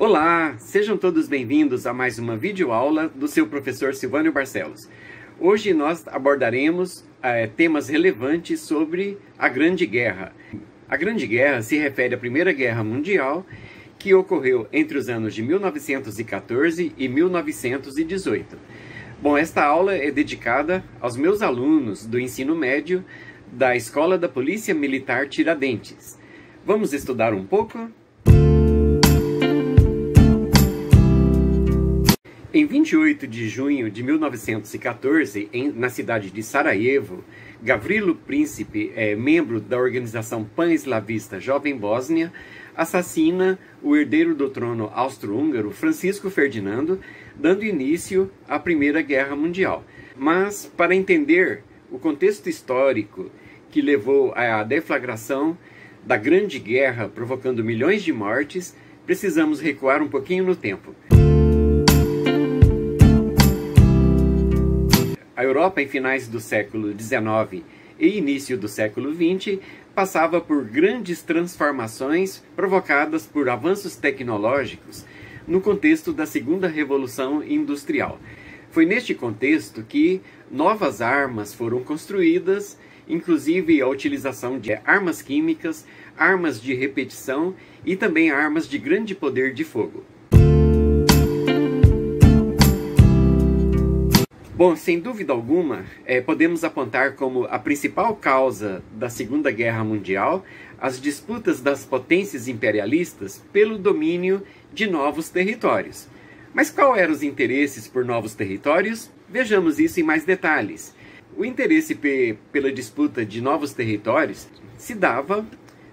Olá, sejam todos bem-vindos a mais uma videoaula do seu professor Silvânio Barcelos. Hoje nós abordaremos é, temas relevantes sobre a Grande Guerra. A Grande Guerra se refere à Primeira Guerra Mundial, que ocorreu entre os anos de 1914 e 1918. Bom, esta aula é dedicada aos meus alunos do ensino médio da Escola da Polícia Militar Tiradentes. Vamos estudar um pouco? Em 28 de junho de 1914, em, na cidade de Sarajevo, Gavrilo Príncipe, é, membro da organização pan-eslavista Jovem Bósnia, assassina o herdeiro do trono austro-húngaro Francisco Ferdinando, dando início à Primeira Guerra Mundial. Mas, para entender o contexto histórico que levou à deflagração da Grande Guerra, provocando milhões de mortes, precisamos recuar um pouquinho no tempo. A Europa, em finais do século XIX e início do século XX, passava por grandes transformações provocadas por avanços tecnológicos no contexto da Segunda Revolução Industrial. Foi neste contexto que novas armas foram construídas, inclusive a utilização de armas químicas, armas de repetição e também armas de grande poder de fogo. Bom, sem dúvida alguma, é, podemos apontar como a principal causa da Segunda Guerra Mundial as disputas das potências imperialistas pelo domínio de novos territórios. Mas qual eram os interesses por novos territórios? Vejamos isso em mais detalhes. O interesse pela disputa de novos territórios se dava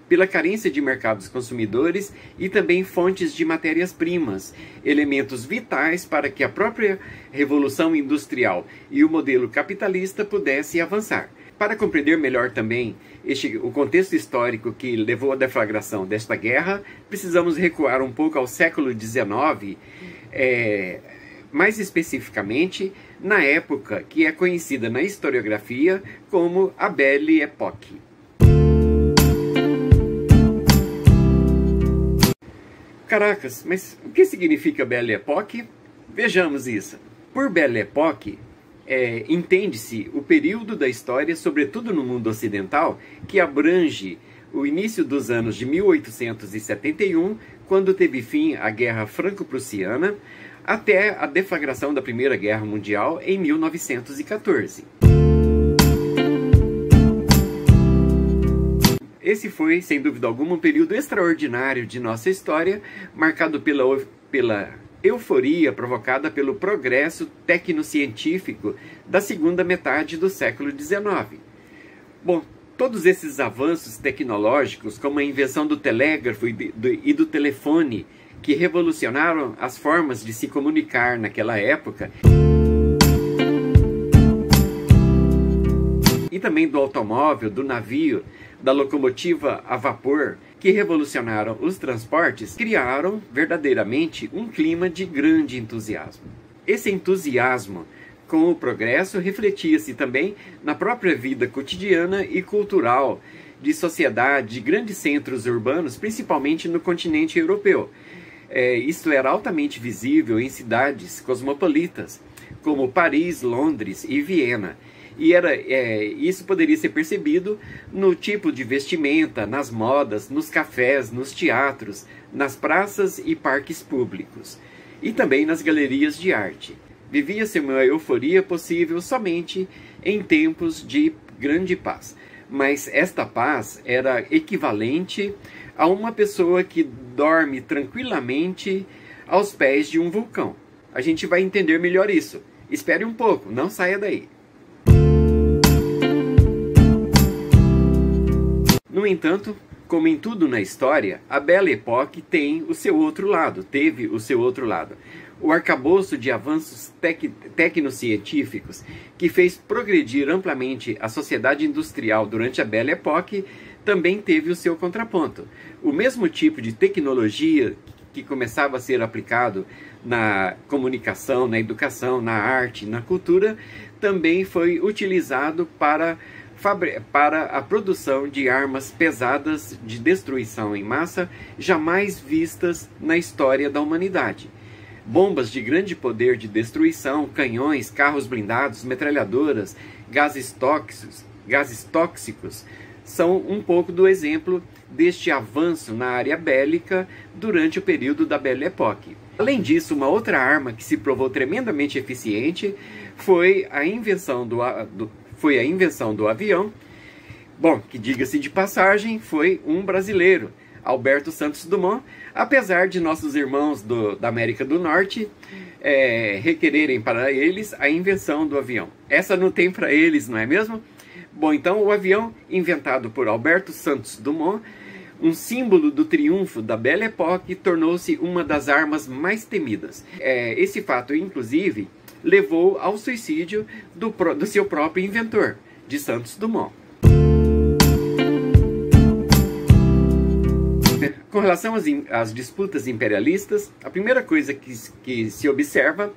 pela carência de mercados consumidores e também fontes de matérias-primas, elementos vitais para que a própria revolução industrial e o modelo capitalista pudessem avançar. Para compreender melhor também este, o contexto histórico que levou à deflagração desta guerra, precisamos recuar um pouco ao século XIX, é, mais especificamente na época que é conhecida na historiografia como a Belle Époque. Caracas, mas o que significa Belle Époque? Vejamos isso. Por Belle Époque, é, entende-se o período da história, sobretudo no mundo ocidental, que abrange o início dos anos de 1871, quando teve fim a Guerra Franco-Prussiana, até a deflagração da Primeira Guerra Mundial em 1914. Esse foi, sem dúvida alguma, um período extraordinário de nossa história, marcado pela, pela euforia provocada pelo progresso tecnocientífico da segunda metade do século XIX. Bom, todos esses avanços tecnológicos, como a invenção do telégrafo e do, e do telefone, que revolucionaram as formas de se comunicar naquela época, e também do automóvel, do navio, da locomotiva a vapor, que revolucionaram os transportes, criaram verdadeiramente um clima de grande entusiasmo. Esse entusiasmo com o progresso refletia-se também na própria vida cotidiana e cultural de sociedade de grandes centros urbanos, principalmente no continente europeu. É, isto era altamente visível em cidades cosmopolitas, como Paris, Londres e Viena, e era, é, isso poderia ser percebido no tipo de vestimenta, nas modas, nos cafés, nos teatros, nas praças e parques públicos, e também nas galerias de arte. Vivia-se uma euforia possível somente em tempos de grande paz. Mas esta paz era equivalente a uma pessoa que dorme tranquilamente aos pés de um vulcão. A gente vai entender melhor isso. Espere um pouco, não saia daí. No entanto, como em tudo na história, a Belle Époque tem o seu outro lado, teve o seu outro lado. O arcabouço de avanços tec tecnocientíficos que fez progredir amplamente a sociedade industrial durante a Belle Époque também teve o seu contraponto. O mesmo tipo de tecnologia que começava a ser aplicado na comunicação, na educação, na arte, na cultura, também foi utilizado para para a produção de armas pesadas de destruição em massa jamais vistas na história da humanidade. Bombas de grande poder de destruição, canhões, carros blindados, metralhadoras, gases tóxicos, gases tóxicos são um pouco do exemplo deste avanço na área bélica durante o período da Belle Époque. Além disso, uma outra arma que se provou tremendamente eficiente foi a invenção do, do foi a invenção do avião. Bom, que diga-se de passagem, foi um brasileiro, Alberto Santos Dumont, apesar de nossos irmãos do, da América do Norte é, requererem para eles a invenção do avião. Essa não tem para eles, não é mesmo? Bom, então o avião inventado por Alberto Santos Dumont, um símbolo do triunfo da Belle Époque, tornou-se uma das armas mais temidas. É, esse fato, inclusive, levou ao suicídio do, do seu próprio inventor, de Santos Dumont. Com relação às, às, disputas imperialistas, a primeira coisa que, que se observa,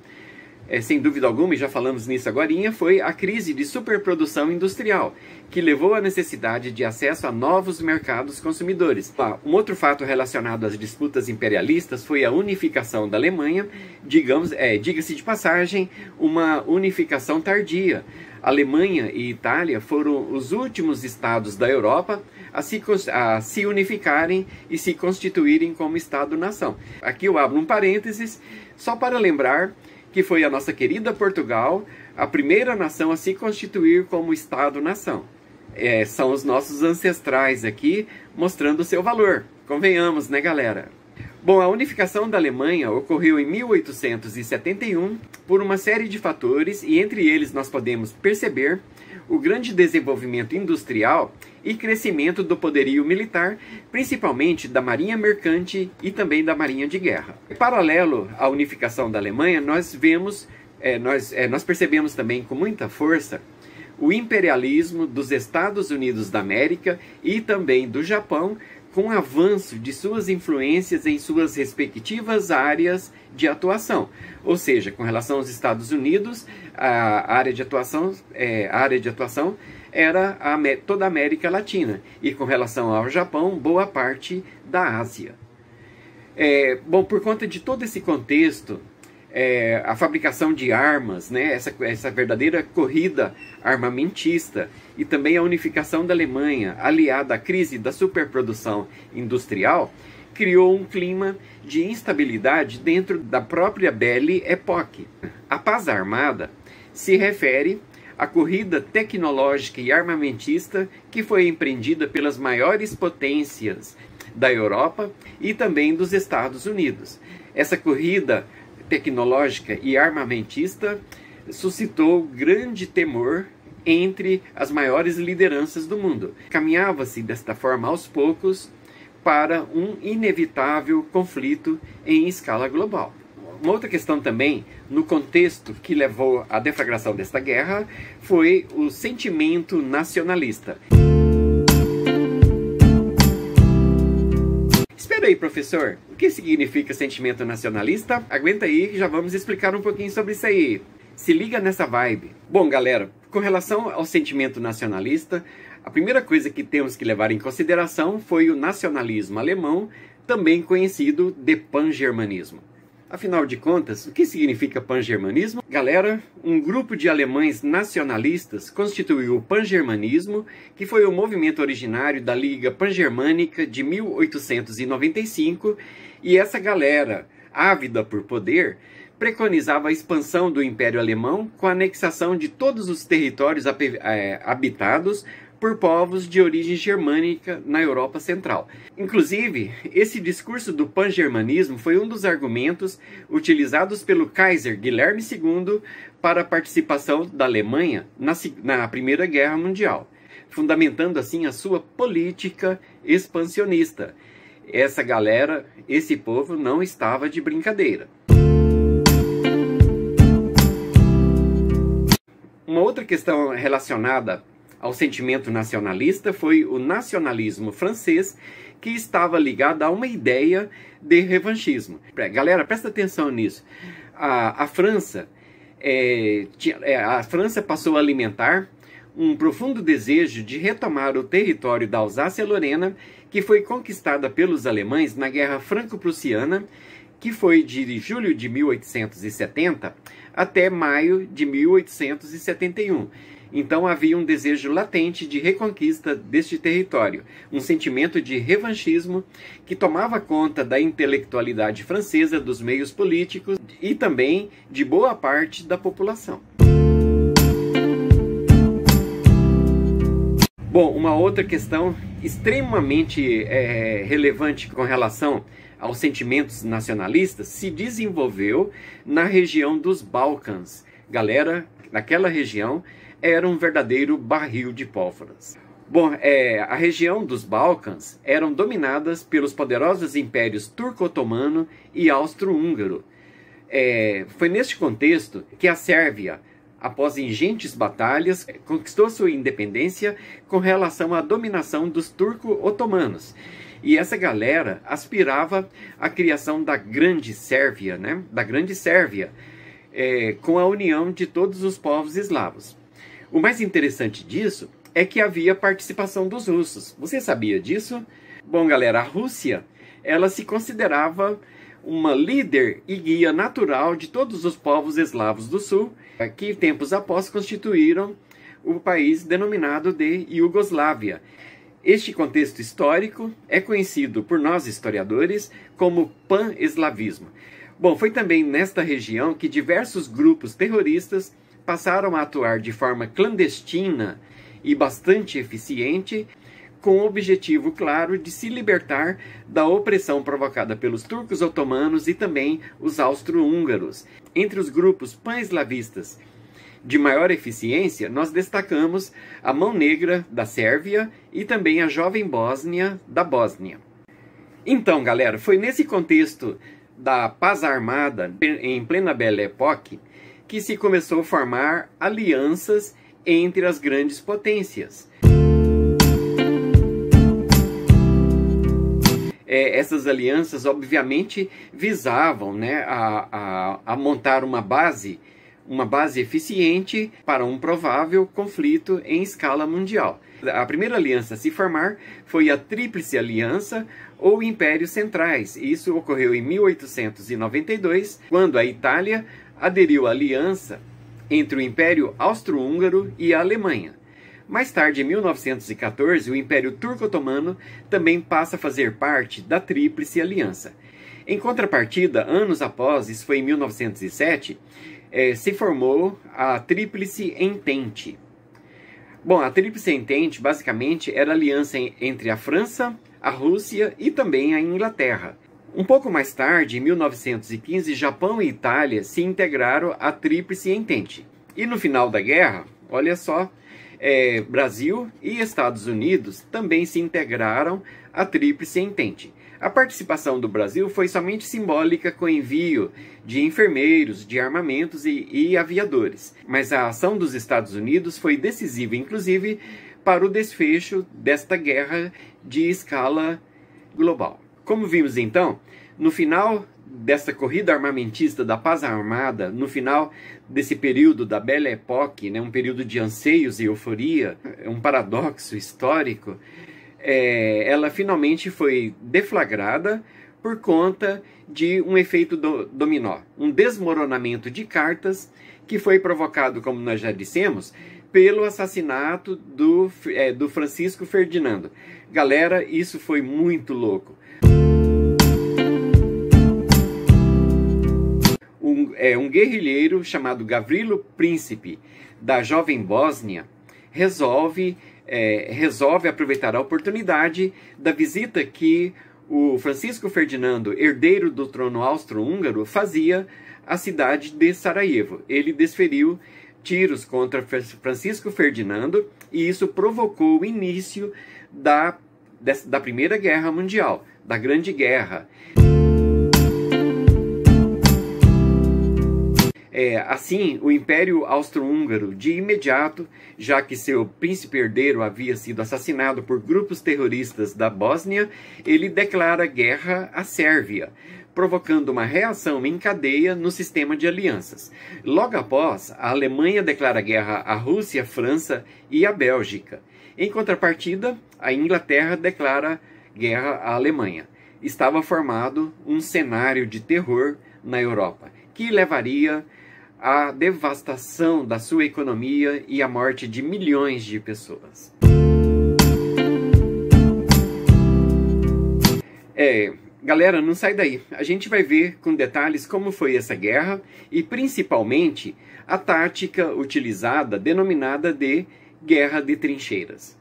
é, sem dúvida alguma, e já falamos nisso agora, foi a crise de superprodução industrial, que levou à necessidade de acesso a novos mercados consumidores. Ah, um outro fato relacionado às disputas imperialistas foi a unificação da Alemanha, digamos, é, diga-se de passagem, uma unificação tardia. Alemanha e Itália foram os últimos estados da Europa a se, a se unificarem e se constituírem como Estado-nação. Aqui eu abro um parênteses só para lembrar que foi a nossa querida Portugal a primeira nação a se constituir como Estado-nação. É, são os nossos ancestrais aqui mostrando o seu valor. Convenhamos, né, galera? Bom, a unificação da Alemanha ocorreu em 1871 por uma série de fatores e entre eles nós podemos perceber o grande desenvolvimento industrial e crescimento do poderio militar, principalmente da marinha mercante e também da marinha de guerra. Paralelo à unificação da Alemanha, nós vemos, é, nós, é, nós percebemos também com muita força o imperialismo dos Estados Unidos da América e também do Japão, com o avanço de suas influências em suas respectivas áreas de atuação. Ou seja, com relação aos Estados Unidos, a área de atuação, é, área de atuação era a, toda a América Latina e com relação ao Japão, boa parte da Ásia. É, bom, por conta de todo esse contexto, é, a fabricação de armas, né, essa, essa verdadeira corrida armamentista e também a unificação da Alemanha, aliada à crise da superprodução industrial, criou um clima de instabilidade dentro da própria Belle Époque. A paz armada se refere à corrida tecnológica e armamentista que foi empreendida pelas maiores potências da Europa e também dos Estados Unidos. Essa corrida tecnológica e armamentista suscitou grande temor entre as maiores lideranças do mundo. Caminhava-se desta forma aos poucos para um inevitável conflito em escala global. Uma outra questão também, no contexto que levou à deflagração desta guerra, foi o sentimento nacionalista. Espera aí, professor. O que significa sentimento nacionalista? Aguenta aí que já vamos explicar um pouquinho sobre isso aí. Se liga nessa vibe. Bom, galera, com relação ao sentimento nacionalista, a primeira coisa que temos que levar em consideração foi o nacionalismo alemão, também conhecido de pangermanismo. Afinal de contas, o que significa pangermanismo? Galera, um grupo de alemães nacionalistas constituiu o pangermanismo, que foi o movimento originário da Liga Pangermânica de 1895, e essa galera, ávida por poder, preconizava a expansão do Império Alemão com a anexação de todos os territórios eh, habitados por povos de origem germânica na Europa Central. Inclusive, esse discurso do pangermanismo foi um dos argumentos utilizados pelo Kaiser Guilherme II para a participação da Alemanha na, na Primeira Guerra Mundial, fundamentando assim a sua política expansionista. Essa galera, esse povo não estava de brincadeira. Uma outra questão relacionada ao sentimento nacionalista foi o nacionalismo francês, que estava ligado a uma ideia de revanchismo. Galera, presta atenção nisso. A, a França, é, tinha, é, a França passou a alimentar um profundo desejo de retomar o território da Alsácia-Lorena, que foi conquistada pelos alemães na Guerra Franco-Prussiana, que foi de julho de 1870 até maio de 1871. Então havia um desejo latente de reconquista deste território, um sentimento de revanchismo que tomava conta da intelectualidade francesa, dos meios políticos e também de boa parte da população. Bom, uma outra questão extremamente é, relevante com relação aos sentimentos nacionalistas se desenvolveu na região dos Balcãs. Galera, naquela região era um verdadeiro barril de pólvoras. Bom, é, a região dos Balcãs eram dominadas pelos poderosos impérios turco-otomano e austro-húngaro. É, foi neste contexto que a Sérvia após ingentes batalhas, conquistou sua independência com relação à dominação dos turco-otomanos. E essa galera aspirava à criação da Grande Sérvia, né? da Grande Sérvia, é, com a união de todos os povos eslavos. O mais interessante disso é que havia participação dos russos. Você sabia disso? Bom, galera, a Rússia, ela se considerava uma líder e guia natural de todos os povos eslavos do sul, que tempos após constituíram o país denominado de Iugoslávia. Este contexto histórico é conhecido por nós historiadores como pan-eslavismo. Bom, foi também nesta região que diversos grupos terroristas passaram a atuar de forma clandestina e bastante eficiente com o objetivo claro de se libertar da opressão provocada pelos turcos otomanos e também os austro-húngaros. Entre os grupos pan-eslavistas de maior eficiência, nós destacamos a Mão Negra da Sérvia e também a Jovem Bósnia da Bósnia. Então, galera, foi nesse contexto da paz armada em plena Belle Époque que se começou a formar alianças entre as grandes potências. é, essas alianças, obviamente, visavam né, a, a, a montar uma base uma base eficiente para um provável conflito em escala mundial. A primeira aliança a se formar foi a Tríplice Aliança ou Impérios Centrais. Isso ocorreu em 1892, quando a Itália aderiu à aliança entre o Império Austro-Húngaro e a Alemanha. Mais tarde, em 1914, o Império Turco-Otomano também passa a fazer parte da Tríplice Aliança. Em contrapartida, anos após, isso foi em 1907, eh, se formou a Tríplice Entente. Bom, a Tríplice Entente basicamente era aliança entre a França, a Rússia e também a Inglaterra. Um pouco mais tarde, em 1915, Japão e Itália se integraram à Tríplice Entente. E no final da guerra, olha só, é, Brasil e Estados Unidos também se integraram à Tríplice Entente. A participação do Brasil foi somente simbólica com envio de enfermeiros, de armamentos e, e aviadores, mas a ação dos Estados Unidos foi decisiva, inclusive, para o desfecho desta guerra de escala global. Como vimos então, no final dessa corrida armamentista da paz armada, no final desse período da Belle Époque, né, um período de anseios e euforia, um paradoxo histórico, é, ela finalmente foi deflagrada por conta de um efeito do, dominó, um desmoronamento de cartas que foi provocado, como nós já dissemos, pelo assassinato do, é, do Francisco Ferdinando. Galera, isso foi muito louco. é, um guerrilheiro chamado Gavrilo Príncipe, da jovem Bósnia, resolve, é, resolve aproveitar a oportunidade da visita que o Francisco Ferdinando, herdeiro do trono austro-húngaro, fazia à cidade de Sarajevo. Ele desferiu tiros contra Francisco Ferdinando e isso provocou o início da, da Primeira Guerra Mundial, da Grande Guerra. É, assim, o Império Austro-Húngaro, de imediato, já que seu príncipe herdeiro havia sido assassinado por grupos terroristas da Bósnia, ele declara guerra à Sérvia, provocando uma reação em cadeia no sistema de alianças. Logo após, a Alemanha declara guerra à Rússia, França e à Bélgica. Em contrapartida, a Inglaterra declara guerra à Alemanha. Estava formado um cenário de terror na Europa, que levaria à devastação da sua economia e à morte de milhões de pessoas. É, galera, não sai daí. A gente vai ver com detalhes como foi essa guerra e principalmente a tática utilizada, denominada de guerra de trincheiras.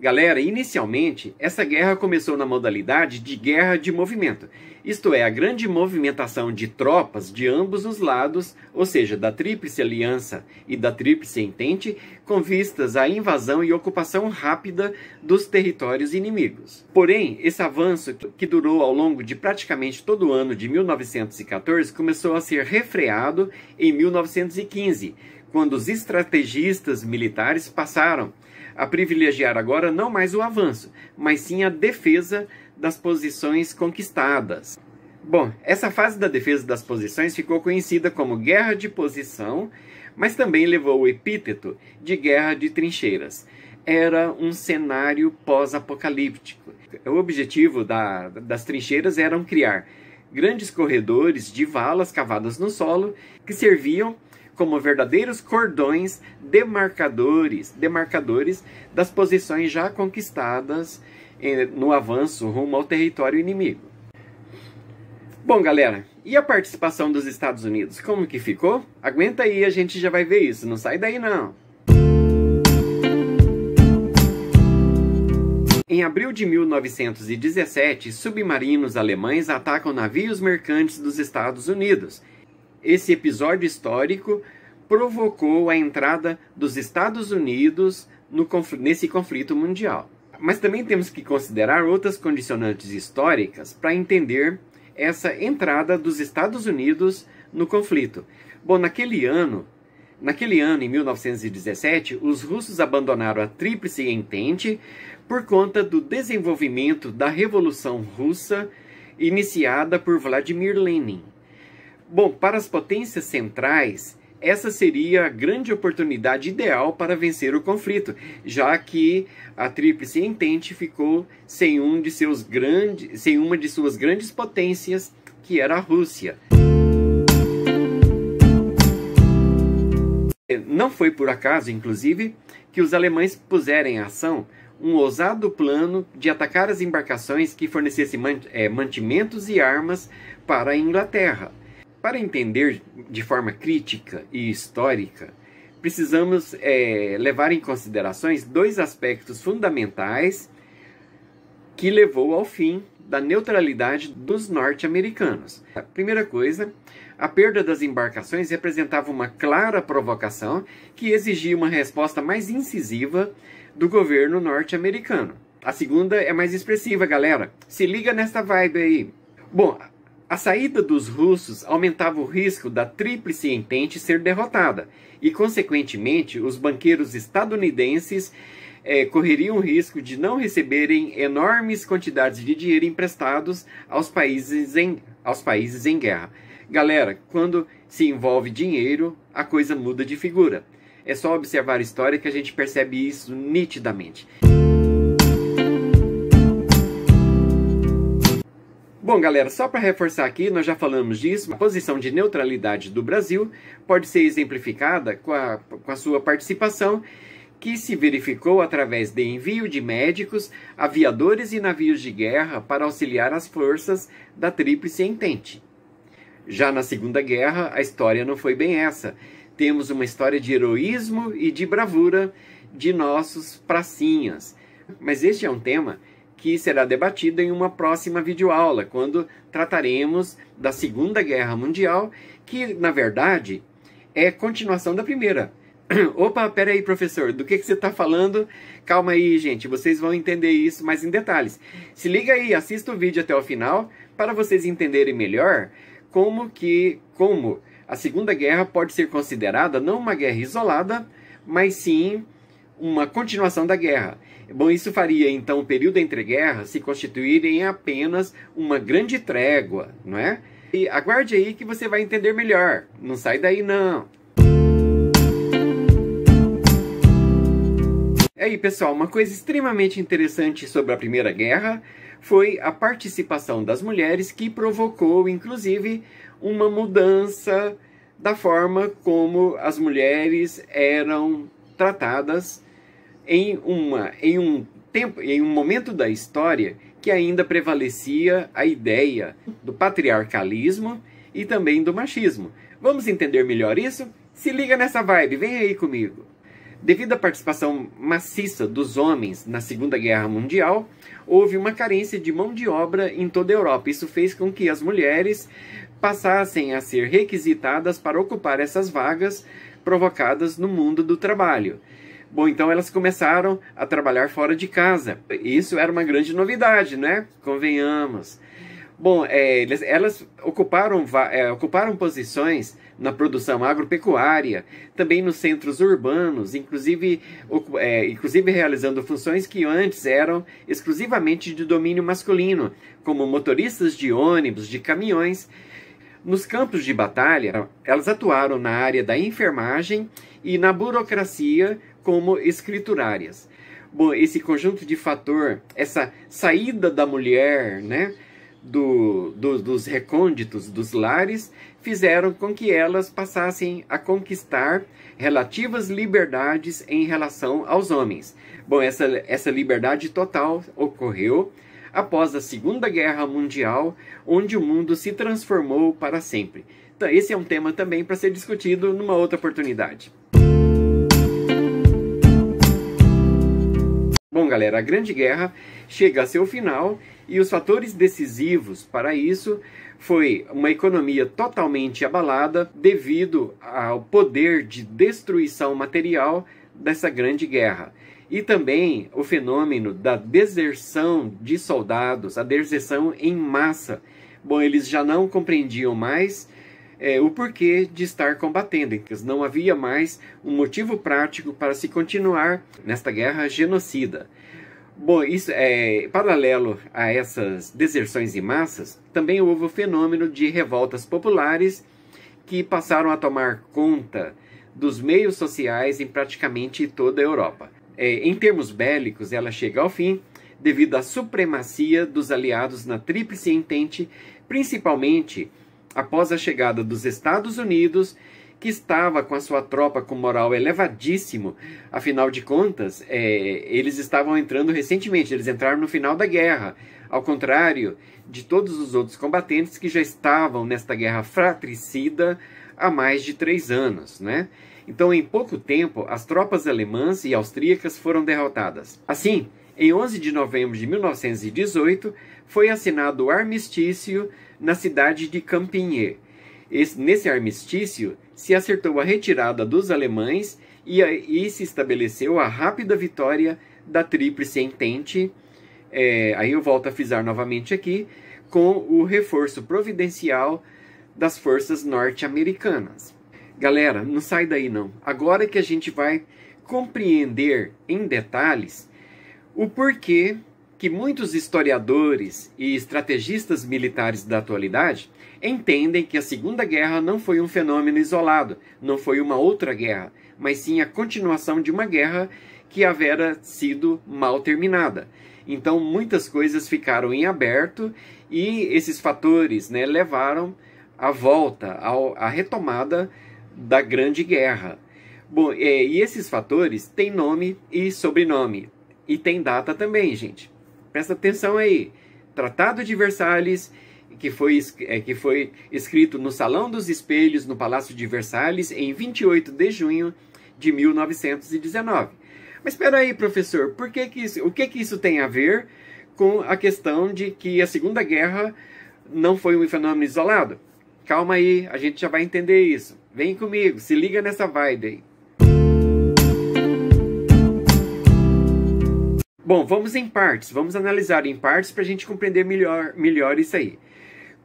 Galera, inicialmente, essa guerra começou na modalidade de guerra de movimento, isto é, a grande movimentação de tropas de ambos os lados, ou seja, da Tríplice Aliança e da Tríplice Entente, com vistas à invasão e ocupação rápida dos territórios inimigos. Porém, esse avanço, que durou ao longo de praticamente todo o ano de 1914, começou a ser refreado em 1915, quando os estrategistas militares passaram a privilegiar agora não mais o avanço, mas sim a defesa das posições conquistadas. Bom, essa fase da defesa das posições ficou conhecida como Guerra de Posição, mas também levou o epíteto de Guerra de Trincheiras. Era um cenário pós-apocalíptico. O objetivo da, das trincheiras era criar grandes corredores de valas cavadas no solo que serviam como verdadeiros cordões demarcadores, demarcadores das posições já conquistadas no avanço rumo ao território inimigo. Bom, galera, e a participação dos Estados Unidos? Como que ficou? Aguenta aí, a gente já vai ver isso, não sai daí não. Em abril de 1917, submarinos alemães atacam navios mercantes dos Estados Unidos esse episódio histórico provocou a entrada dos Estados Unidos no, nesse conflito mundial. Mas também temos que considerar outras condicionantes históricas para entender essa entrada dos Estados Unidos no conflito. Bom, naquele ano, naquele ano, em 1917, os russos abandonaram a Tríplice Entente por conta do desenvolvimento da Revolução Russa iniciada por Vladimir Lenin. Bom, para as potências centrais, essa seria a grande oportunidade ideal para vencer o conflito, já que a Tríplice Entente ficou sem, um de seus grandes, sem uma de suas grandes potências, que era a Rússia. Não foi por acaso, inclusive, que os alemães puseram em ação um ousado plano de atacar as embarcações que fornecessem eh, mantimentos e armas para a Inglaterra. Para entender de forma crítica e histórica, precisamos é, levar em considerações dois aspectos fundamentais que levou ao fim da neutralidade dos norte-americanos. A primeira coisa, a perda das embarcações representava uma clara provocação que exigia uma resposta mais incisiva do governo norte-americano. A segunda é mais expressiva, galera. Se liga nessa vibe aí. Bom, a saída dos russos aumentava o risco da Tríplice Entente ser derrotada e, consequentemente, os banqueiros estadunidenses eh, correriam o risco de não receberem enormes quantidades de dinheiro emprestados aos países em, aos países em guerra. Galera, quando se envolve dinheiro, a coisa muda de figura. É só observar a história que a gente percebe isso nitidamente. Bom, galera, só para reforçar aqui, nós já falamos disso, a posição de neutralidade do Brasil pode ser exemplificada com a, com a sua participação, que se verificou através de envio de médicos, aviadores e navios de guerra para auxiliar as forças da Tríplice Entente. Já na Segunda Guerra, a história não foi bem essa. Temos uma história de heroísmo e de bravura de nossos pracinhas. Mas este é um tema que será debatida em uma próxima videoaula, quando trataremos da Segunda Guerra Mundial, que, na verdade, é continuação da Primeira. Opa, peraí, professor, do que, que você está falando? Calma aí, gente, vocês vão entender isso mais em detalhes. Se liga aí, assista o vídeo até o final, para vocês entenderem melhor como que, como a Segunda Guerra pode ser considerada não uma guerra isolada, mas sim uma continuação da guerra. Bom, isso faria então o período entre guerras se constituir em apenas uma grande trégua, não é? E aguarde aí que você vai entender melhor. Não sai daí não. E aí, pessoal, uma coisa extremamente interessante sobre a Primeira Guerra foi a participação das mulheres que provocou, inclusive, uma mudança da forma como as mulheres eram tratadas em, uma, em um tempo, em um momento da história que ainda prevalecia a ideia do patriarcalismo e também do machismo. Vamos entender melhor isso? Se liga nessa vibe, vem aí comigo. Devido à participação maciça dos homens na Segunda Guerra Mundial, houve uma carência de mão de obra em toda a Europa. Isso fez com que as mulheres passassem a ser requisitadas para ocupar essas vagas provocadas no mundo do trabalho. Bom, então elas começaram a trabalhar fora de casa. Isso era uma grande novidade, né? Convenhamos. Bom, é, elas ocuparam, é, ocuparam posições na produção agropecuária, também nos centros urbanos, inclusive, é, inclusive realizando funções que antes eram exclusivamente de domínio masculino, como motoristas de ônibus, de caminhões. Nos campos de batalha, elas atuaram na área da enfermagem e na burocracia como escriturárias. Bom, esse conjunto de fator, essa saída da mulher, né, do, do, dos recônditos dos lares, fizeram com que elas passassem a conquistar relativas liberdades em relação aos homens. Bom, essa, essa liberdade total ocorreu após a Segunda Guerra Mundial, onde o mundo se transformou para sempre. Então, esse é um tema também para ser discutido numa outra oportunidade. Bom, galera, a Grande Guerra chega a seu final e os fatores decisivos para isso foi uma economia totalmente abalada devido ao poder de destruição material dessa grande guerra. E também o fenômeno da deserção de soldados, a deserção em massa. Bom, eles já não compreendiam mais é, o porquê de estar combatendo. Então, não havia mais um motivo prático para se continuar nesta guerra genocida. Bom, isso é paralelo a essas deserções em massas, também houve o fenômeno de revoltas populares que passaram a tomar conta dos meios sociais em praticamente toda a Europa. É, em termos bélicos, ela chega ao fim devido à supremacia dos aliados na Tríplice Entente, principalmente após a chegada dos Estados Unidos, que estava com a sua tropa com moral elevadíssimo, afinal de contas, é, eles estavam entrando recentemente, eles entraram no final da guerra, ao contrário de todos os outros combatentes que já estavam nesta guerra fratricida há mais de três anos, né? Então, em pouco tempo, as tropas alemãs e austríacas foram derrotadas. Assim, em 11 de novembro de 1918, foi assinado o armistício na cidade de Campigny. Esse, nesse armistício, se acertou a retirada dos alemães e, e se estabeleceu a rápida vitória da Tríplice Entente. É, aí eu volto a frisar novamente aqui, com o reforço providencial das forças norte-americanas. Galera, não sai daí não. Agora que a gente vai compreender em detalhes o porquê que muitos historiadores e estrategistas militares da atualidade entendem que a Segunda Guerra não foi um fenômeno isolado, não foi uma outra guerra, mas sim a continuação de uma guerra que havera sido mal terminada. Então muitas coisas ficaram em aberto e esses fatores né, levaram à volta, à retomada da Grande Guerra. Bom, é, e esses fatores têm nome e sobrenome. E tem data também, gente. Presta atenção aí. Tratado de Versalhes, que foi, é, que foi escrito no Salão dos Espelhos, no Palácio de Versalhes, em 28 de junho de 1919. Mas espera aí, professor, por que que isso, o que, que isso tem a ver com a questão de que a Segunda Guerra não foi um fenômeno isolado? Calma aí, a gente já vai entender isso. Vem comigo, se liga nessa vibe aí. Bom, vamos em partes, vamos analisar em partes para a gente compreender melhor, melhor isso aí.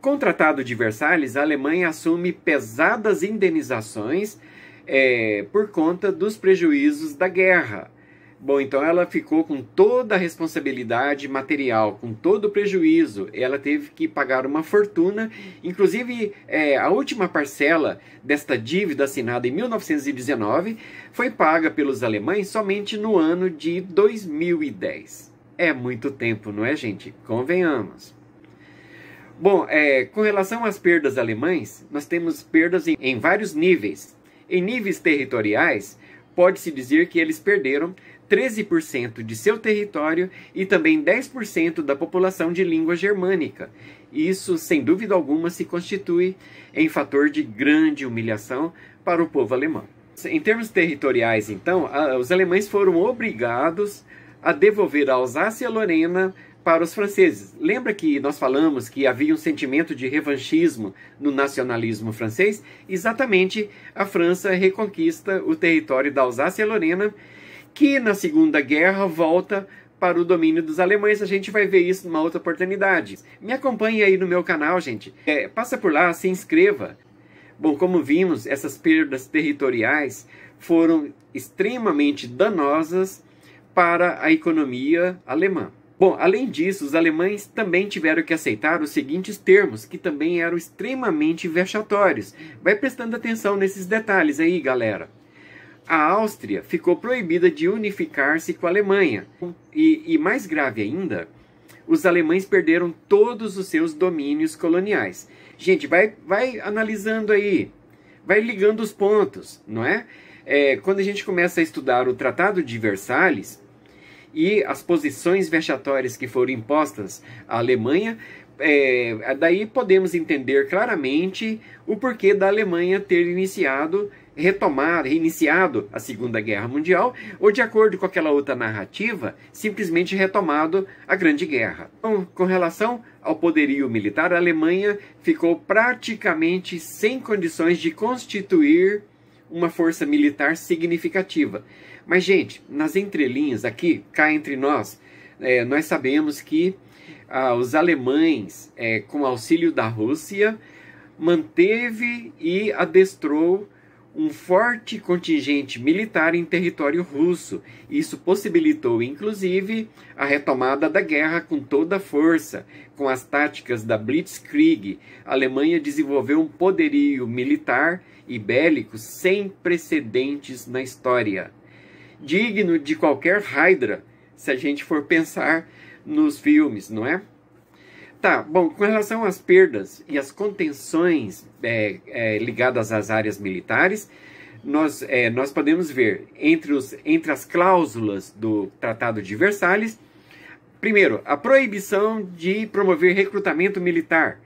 Com o Tratado de Versalhes, a Alemanha assume pesadas indenizações é, por conta dos prejuízos da guerra. Bom, então ela ficou com toda a responsabilidade material, com todo o prejuízo. Ela teve que pagar uma fortuna. Inclusive, é, a última parcela desta dívida assinada em 1919 foi paga pelos alemães somente no ano de 2010. É muito tempo, não é, gente? Convenhamos. Bom, é, com relação às perdas alemães, nós temos perdas em, em vários níveis. Em níveis territoriais, pode-se dizer que eles perderam 13% de seu território e também 10% da população de língua germânica. Isso, sem dúvida alguma, se constitui em fator de grande humilhação para o povo alemão. Em termos territoriais, então, os alemães foram obrigados a devolver a Alsácia-Lorena para os franceses. Lembra que nós falamos que havia um sentimento de revanchismo no nacionalismo francês? Exatamente, a França reconquista o território da Alsácia-Lorena que na Segunda Guerra volta para o domínio dos alemães. A gente vai ver isso numa outra oportunidade. Me acompanhe aí no meu canal, gente. É, passa por lá, se inscreva. Bom, como vimos, essas perdas territoriais foram extremamente danosas para a economia alemã. Bom, além disso, os alemães também tiveram que aceitar os seguintes termos, que também eram extremamente vexatórios. Vai prestando atenção nesses detalhes aí, galera a Áustria ficou proibida de unificar-se com a Alemanha. E, e, mais grave ainda, os alemães perderam todos os seus domínios coloniais. Gente, vai, vai analisando aí, vai ligando os pontos, não é? é? Quando a gente começa a estudar o Tratado de Versalhes e as posições vexatórias que foram impostas à Alemanha, é, daí podemos entender claramente o porquê da Alemanha ter iniciado retomar, reiniciado a Segunda Guerra Mundial, ou de acordo com aquela outra narrativa, simplesmente retomado a Grande Guerra. Então, com relação ao poderio militar, a Alemanha ficou praticamente sem condições de constituir uma força militar significativa. Mas, gente, nas entrelinhas aqui, cá entre nós, é, nós sabemos que ah, os alemães, é, com auxílio da Rússia, manteve e adestrou um forte contingente militar em território russo. Isso possibilitou, inclusive, a retomada da guerra com toda a força. Com as táticas da Blitzkrieg, a Alemanha desenvolveu um poderio militar e bélico sem precedentes na história. Digno de qualquer Hydra, se a gente for pensar nos filmes, não é? Tá, bom, com relação às perdas e às contenções é, é, ligadas às áreas militares, nós, é, nós podemos ver entre, os, entre as cláusulas do Tratado de Versalhes, primeiro, a proibição de promover recrutamento militar.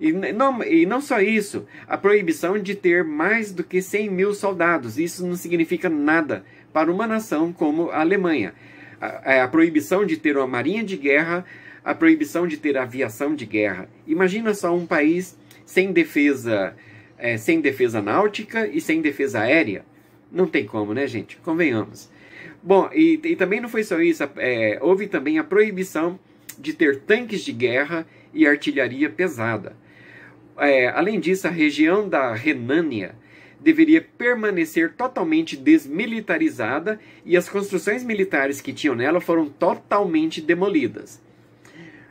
E não, e não só isso, a proibição de ter mais do que 100 mil soldados. Isso não significa nada para uma nação como a Alemanha. A, a proibição de ter uma marinha de guerra a proibição de ter aviação de guerra. Imagina só um país sem defesa, é, sem defesa náutica e sem defesa aérea. Não tem como, né, gente? Convenhamos. Bom, e, e também não foi só isso. É, houve também a proibição de ter tanques de guerra e artilharia pesada. É, além disso, a região da Renânia deveria permanecer totalmente desmilitarizada e as construções militares que tinham nela foram totalmente demolidas.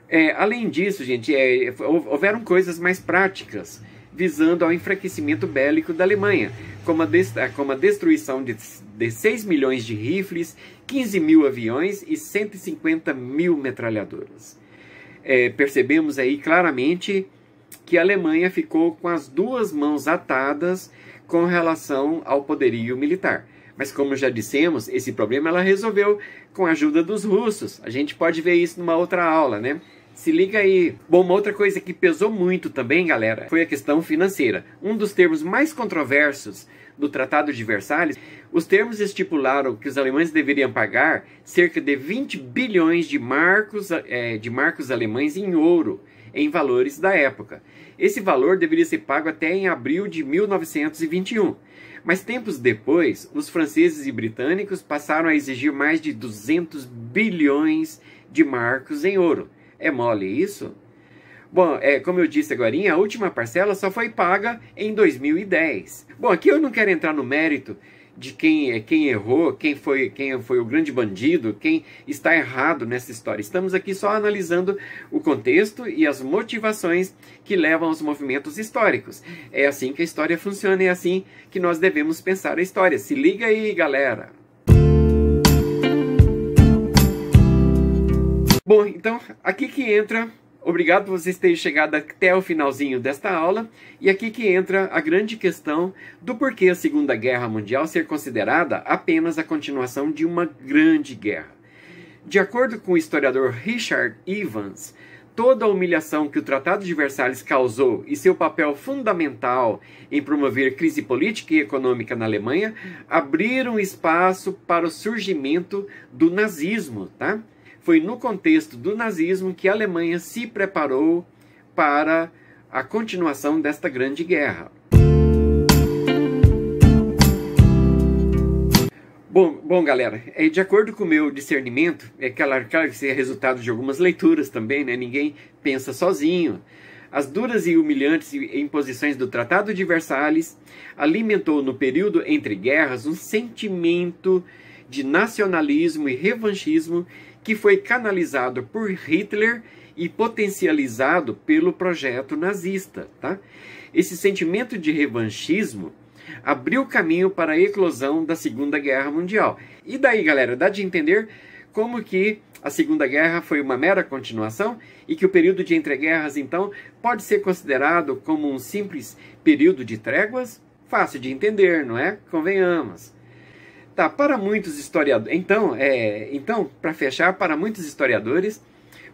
É, além disso, gente, é, houveram coisas mais práticas visando ao enfraquecimento bélico da Alemanha, como a, como a destruição de, de 6 milhões de rifles, 15 mil aviões e 150 mil metralhadoras. É, percebemos aí claramente que a Alemanha ficou com as duas mãos atadas com relação ao poderio militar. Mas como já dissemos, esse problema ela resolveu com a ajuda dos russos. A gente pode ver isso numa outra aula, né? Se liga aí. Bom, uma outra coisa que pesou muito também, galera, foi a questão financeira. Um dos termos mais controversos do Tratado de Versalhes, os termos estipularam que os alemães deveriam pagar cerca de 20 bilhões de marcos, é, de marcos alemães em ouro, em valores da época. Esse valor deveria ser pago até em abril de 1921. Mas tempos depois, os franceses e britânicos passaram a exigir mais de 200 bilhões de marcos em ouro. É mole isso? Bom, é, como eu disse agora, a última parcela só foi paga em 2010. Bom, aqui eu não quero entrar no mérito de quem é quem errou, quem foi, quem foi o grande bandido, quem está errado nessa história. Estamos aqui só analisando o contexto e as motivações que levam aos movimentos históricos. É assim que a história funciona, é assim que nós devemos pensar a história. Se liga aí, galera. Bom, então aqui que entra Obrigado por vocês terem chegado até o finalzinho desta aula. E aqui que entra a grande questão do porquê a Segunda Guerra Mundial ser considerada apenas a continuação de uma grande guerra. De acordo com o historiador Richard Evans, toda a humilhação que o Tratado de Versalhes causou e seu papel fundamental em promover crise política e econômica na Alemanha abriram espaço para o surgimento do nazismo, tá? Foi no contexto do nazismo que a Alemanha se preparou para a continuação desta grande guerra. Bom, bom, galera, é, de acordo com o meu discernimento, é claro, claro que isso é resultado de algumas leituras também, né? Ninguém pensa sozinho. As duras e humilhantes imposições do Tratado de Versalhes alimentou no período entre guerras um sentimento de nacionalismo e revanchismo que foi canalizado por Hitler e potencializado pelo projeto nazista. Tá? Esse sentimento de revanchismo abriu caminho para a eclosão da Segunda Guerra Mundial. E daí, galera, dá de entender como que a Segunda Guerra foi uma mera continuação e que o período de entreguerras, então, pode ser considerado como um simples período de tréguas? Fácil de entender, não é? Convenhamos. Tá, para muitos historiadores. Então, é, então para fechar, para muitos historiadores,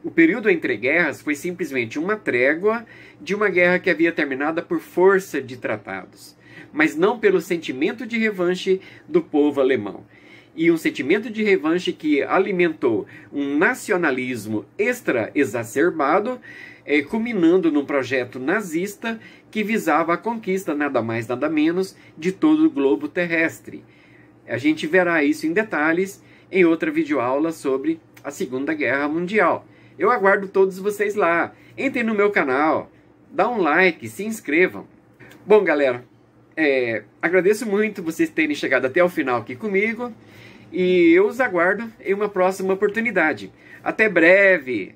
o período entre guerras foi simplesmente uma trégua de uma guerra que havia terminado por força de tratados, mas não pelo sentimento de revanche do povo alemão. E um sentimento de revanche que alimentou um nacionalismo extra-exacerbado, é, culminando num projeto nazista que visava a conquista, nada mais nada menos, de todo o globo terrestre. A gente verá isso em detalhes em outra videoaula sobre a Segunda Guerra Mundial. Eu aguardo todos vocês lá. Entrem no meu canal, dá um like, se inscrevam. Bom, galera, é, agradeço muito vocês terem chegado até o final aqui comigo e eu os aguardo em uma próxima oportunidade. Até breve!